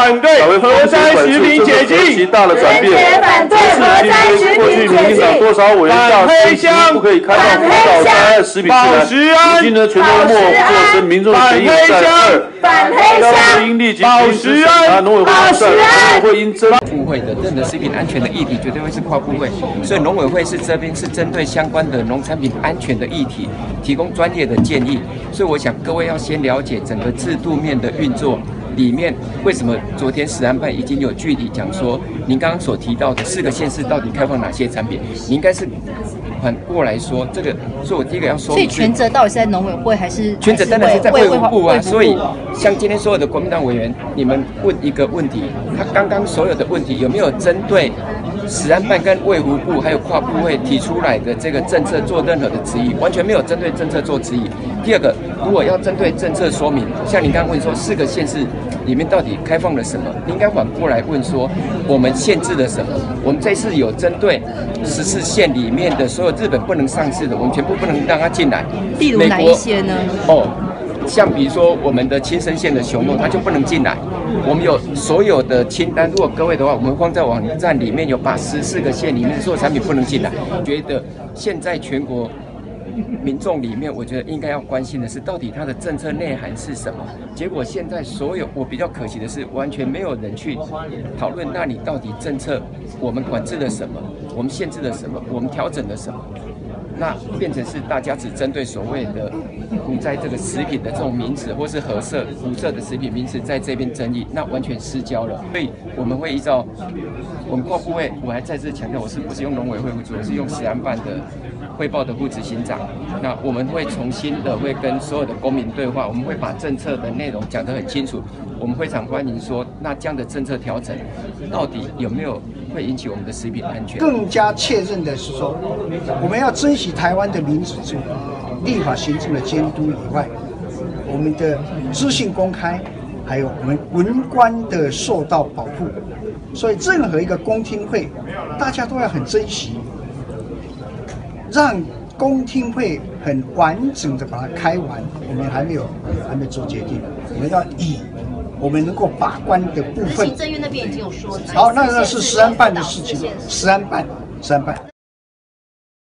反对核灾食品解禁，极大的转变。反对核灾食过去品解民进党禁。多少委员大黑声箱不可以开放福岛食品保自然，食安如今呢全都默做成民众的权益在箱二。反黑要箱。应立即保停止食安审查农委会保的战，食安农委会应针部会的任何食品安全的议题，绝对会是跨部会，所以农委会是这边是针对相关的农产品安全的议题，提供专业的建议。所以我想各位要先了解整个制度面的运作。里面为什么昨天食安办已经有具体讲说，您刚刚所提到的四个县市到底开放哪些产品？你应该是反过来说，这个，所以我第一个要说所以权责到底是在农委会还是权责当然是在卫福部啊，所以像今天所有的国民党委员，你们问一个问题，他刚刚所有的问题有没有针对史安办跟卫福部还有跨部会提出来的这个政策做任何的质疑？完全没有针对政策做质疑。第二个，如果要针对政策说明，像你刚刚问说四个县市里面到底开放了什么，你应该反过来问说我们限制了什么？我们这次有针对十四县里面的所有日本不能上市的，我们全部不能让它进来。例如哪一些呢？哦，像比如说我们的青森县的熊肉，它就不能进来。我们有所有的清单，如果各位的话，我们放在网站里面有把十四个县里面的所有产品不能进来。觉得现在全国民众里面，我觉得应该要关心的是，到底它的政策内涵是什么？结果现在所有我比较可惜的是，完全没有人去讨论，那你到底政策我们管制了什么？我们限制了什么？我们调整了什么？那变成是大家只针对所谓的股灾这个食品的这种名词，或是合色、无色的食品名词在这边争议，那完全失焦了。所以我们会依照我们跨部位，我还再次强调，我是不是用农委会副主，我是用食安办的汇报的副执行长。那我们会重新的会跟所有的公民对话，我们会把政策的内容讲得很清楚。我们非常欢迎说，那这样的政策调整到底有没有会引起我们的食品安全？更加确认的是说，我们要珍惜台湾的民主制度，立法行政的监督以外，我们的资讯公开，还有我们文官的受到保护。所以，任何一个公听会，大家都要很珍惜，让公听会很完整的把它开完。我们还没有还没有做决定，我们要以我们能够把关的部分行。政院那边已经有说，好，那那是十安办的事情，十安办，十安办。